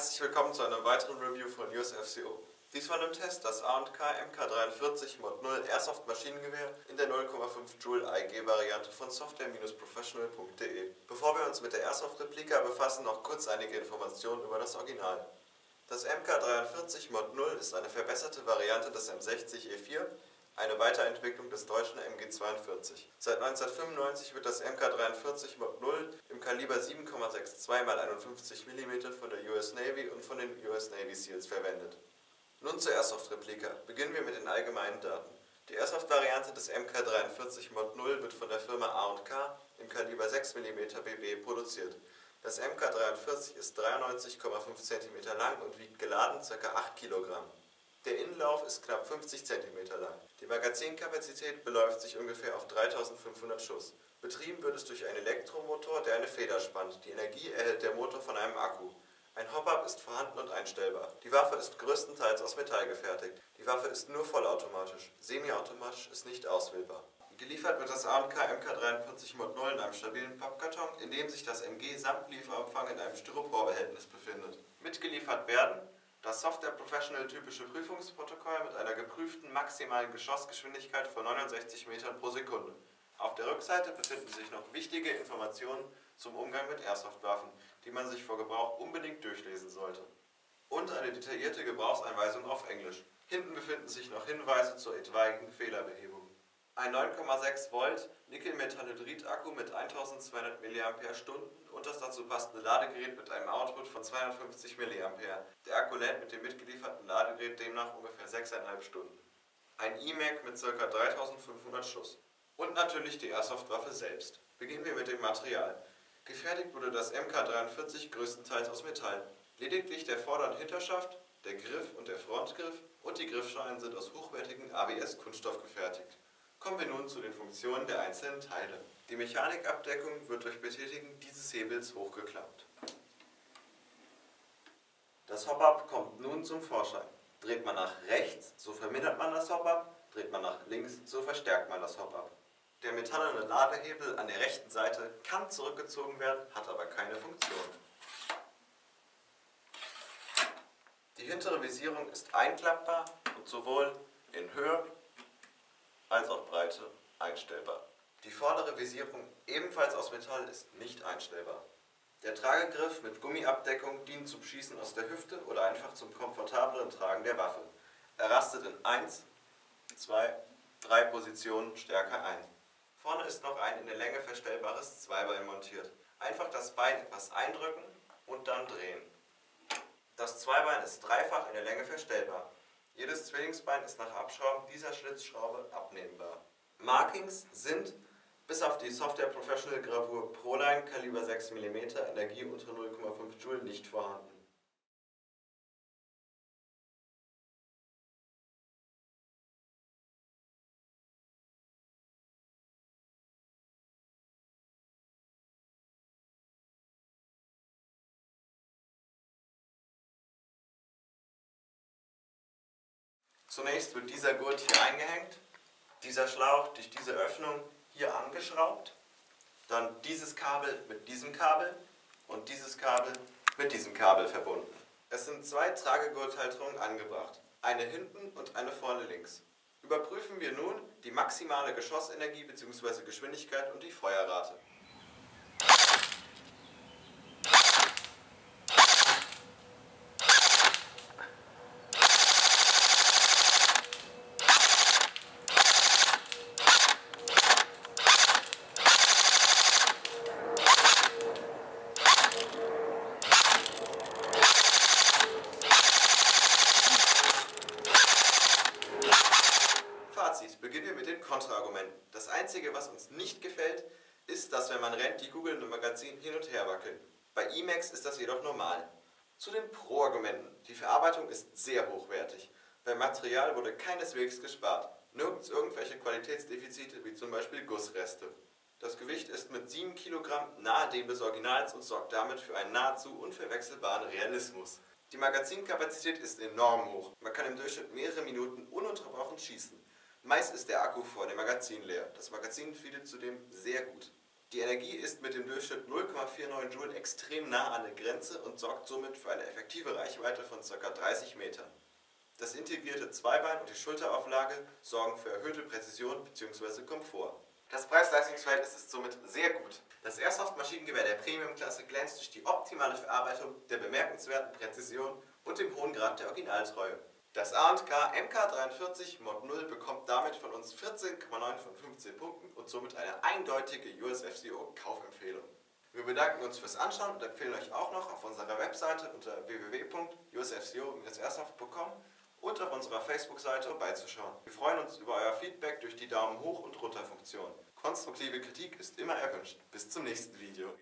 Herzlich willkommen zu einer weiteren Review von USFCO. Diesmal im Test das A&K MK43 Mod 0 Airsoft Maschinengewehr in der 0,5 Joule AEG Variante von software-professional.de. Bevor wir uns mit der Airsoft Replika befassen, noch kurz einige Informationen über das Original. Das MK43 Mod 0 ist eine verbesserte Variante des M60 E4 eine Weiterentwicklung des deutschen MG42. Seit 1995 wird das MK43 Mod 0 im Kaliber 7,62 x 51 mm von der US Navy und von den US Navy SEALs verwendet. Nun zur Airsoft-Replika. Beginnen wir mit den allgemeinen Daten. Die Airsoft-Variante des MK43 Mod 0 wird von der Firma A&K im Kaliber 6 mm BB produziert. Das MK43 ist 93,5 cm lang und wiegt geladen ca. 8 kg. Der Innenlauf ist knapp 50 cm lang. Die Magazinkapazität beläuft sich ungefähr auf 3500 Schuss. Betrieben wird es durch einen Elektromotor, der eine Feder spannt. Die Energie erhält der Motor von einem Akku. Ein Hop-Up ist vorhanden und einstellbar. Die Waffe ist größtenteils aus Metall gefertigt. Die Waffe ist nur vollautomatisch. Semiautomatisch ist nicht auswählbar. Geliefert wird das AMK MK43 Mod 0 in einem stabilen Pappkarton, in dem sich das MG samt Lieferumfang in einem Styroporbehältnis befindet. Mitgeliefert werden das Software Professional typische Prüfungsprotokoll mit einer geprüften maximalen Geschossgeschwindigkeit von 69 Metern pro Sekunde. Auf der Rückseite befinden sich noch wichtige Informationen zum Umgang mit Airsoft-Waffen, die man sich vor Gebrauch unbedingt durchlesen sollte. Und eine detaillierte Gebrauchsanweisung auf Englisch. Hinten befinden sich noch Hinweise zur etwaigen Fehlerbehebung. Ein 9,6 Volt Nickel-Metallhydrid-Akku mit 1200 mAh und das dazu passende Ladegerät mit einem Output von 250 mA. Der Akku lädt mit dem mitgelieferten Ladegerät demnach ungefähr 6,5 Stunden. Ein E-Mac mit ca. 3500 Schuss. Und natürlich die Airsoft-Waffe selbst. Beginnen wir mit dem Material. Gefertigt wurde das MK43 größtenteils aus Metall. Lediglich der Vorder- und Hinterschaft, der Griff und der Frontgriff und die Griffschalen sind aus hochwertigem ABS-Kunststoff gefertigt. Kommen wir nun zu den Funktionen der einzelnen Teile. Die Mechanikabdeckung wird durch Betätigen dieses Hebels hochgeklappt. Das Hop-Up kommt nun zum Vorschein. Dreht man nach rechts, so vermindert man das Hop-Up, dreht man nach links, so verstärkt man das Hop-Up. Der metallene Ladehebel an der rechten Seite kann zurückgezogen werden, hat aber keine Funktion. Die hintere Visierung ist einklappbar und sowohl in Höhe als auch Breite einstellbar. Die vordere Visierung, ebenfalls aus Metall, ist nicht einstellbar. Der Tragegriff mit Gummiabdeckung dient zum Schießen aus der Hüfte oder einfach zum komfortableren Tragen der Waffe. Er rastet in 1, 2, 3 Positionen stärker ein. Vorne ist noch ein in der Länge verstellbares Zweibein montiert. Einfach das Bein etwas eindrücken und dann drehen. Das Zweibein ist dreifach in der Länge verstellbar. Jedes Zwillingsbein ist nach Abschrauben dieser Schlitzschraube abnehmbar. Markings sind bis auf die Software Professional Gravur Proline Kaliber 6 mm Energie unter 0,5 Joule nicht vorhanden. Zunächst wird dieser Gurt hier eingehängt, dieser Schlauch durch diese Öffnung hier angeschraubt, dann dieses Kabel mit diesem Kabel und dieses Kabel mit diesem Kabel verbunden. Es sind zwei Tragegurthalterungen angebracht, eine hinten und eine vorne links. Überprüfen wir nun die maximale Geschossenergie bzw. Geschwindigkeit und die Feuerrate. Beginnen wir mit den Kontraargumenten. Das Einzige, was uns nicht gefällt, ist, rennt, die im Magazin hin und her wackeln. Bei Emacs ist das jedoch normal. Zu den Pro-Argumenten. Die Verarbeitung ist sehr hochwertig. Beim Material wurde keineswegs gespart. Nirgends irgendwelche Qualitätsdefizite wie zum Beispiel Gussreste. Das Gewicht ist mit 7 Kilogramm nahe dem des Originals und sorgt damit für einen nahezu unverwechselbaren Realismus. Die Magazinkapazität ist enorm hoch. Man kann im Durchschnitt mehrere Minuten ununterbrochen schießen. Meist ist der Akku vor dem Magazin leer. Das Magazin fiedet zudem sehr gut. Die Energie ist mit dem Durchschnitt 0,49 Joule extrem nah an der Grenze und sorgt somit für eine effektive Reichweite von ca. 30 Metern. Das integrierte Zweibein und die Schulterauflage sorgen für erhöhte Präzision bzw. Komfort. Das Preis-Leistungs-Verhältnis ist somit sehr gut. Das Airsoft-Maschinengewehr der Premium-Klasse glänzt durch die optimale Verarbeitung, der bemerkenswerten Präzision und dem hohen Grad der Originaltreue. Das A&K MK43 Mod 0 bekommt damit von uns 14,9 von 15 Punkten und somit eine eindeutige USFCO Kaufempfehlung. Wir bedanken uns fürs Anschauen und empfehlen euch auch noch auf unserer Webseite unter www.usfco-airsoft.com und auf unserer Facebook-Seite vorbeizuschauen. Wir freuen uns über euer Feedback durch die Daumen hoch und runter Funktion. Konstruktive Kritik ist immer erwünscht. Bis zum nächsten Video.